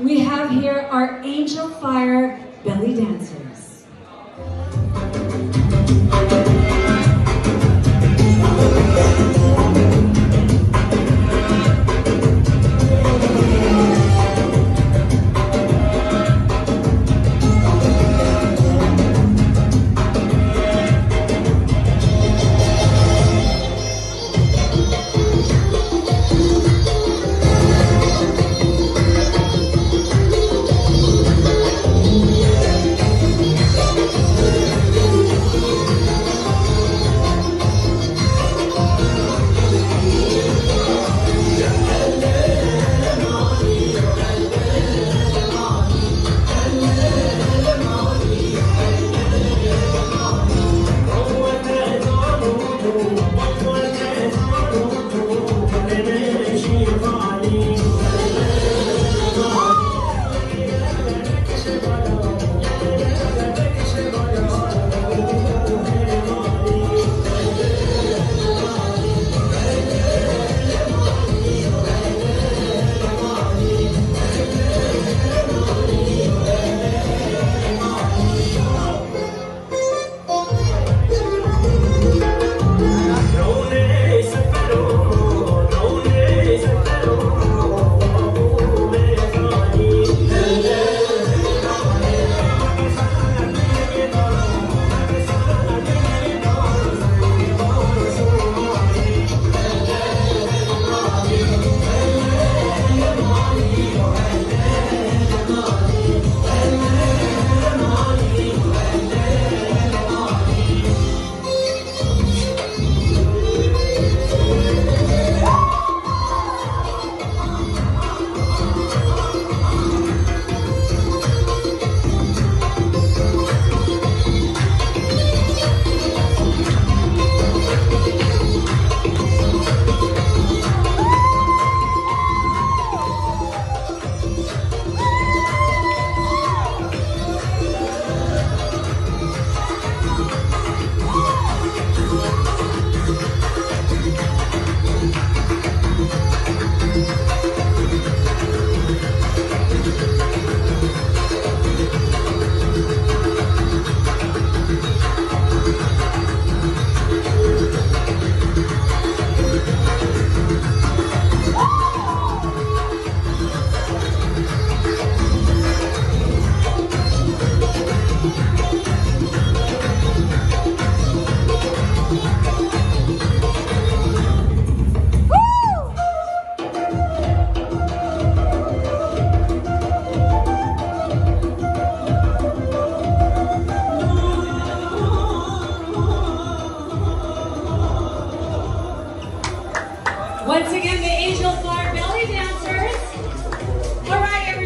we have here our Angel Fire belly dancers. I'll be alright. Once again, the Angel Dance